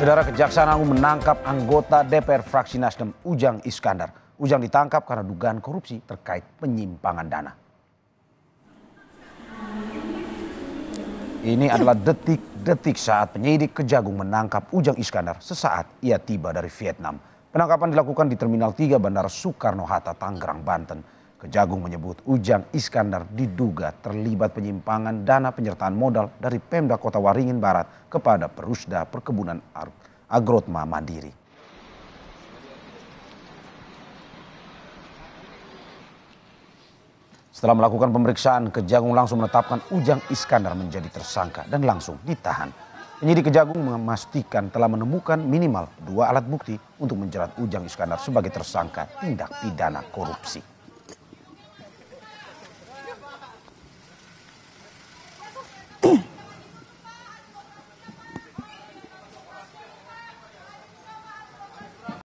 Saudara Kejaksaan Agung menangkap anggota DPR fraksi Nasdem Ujang Iskandar. Ujang ditangkap karena dugaan korupsi terkait penyimpangan dana. Ini adalah detik-detik saat penyidik Kejagung menangkap Ujang Iskandar sesaat ia tiba dari Vietnam. Penangkapan dilakukan di Terminal 3 Bandara Soekarno-Hatta, Tangerang, Banten. Kejagung menyebut Ujang Iskandar diduga terlibat penyimpangan dana penyertaan modal dari Pemda Kota Waringin Barat kepada Perusda Perkebunan Agrotma Mandiri. Setelah melakukan pemeriksaan, Kejagung langsung menetapkan Ujang Iskandar menjadi tersangka dan langsung ditahan. Penyidik Kejagung memastikan telah menemukan minimal dua alat bukti untuk menjerat Ujang Iskandar sebagai tersangka tindak pidana korupsi.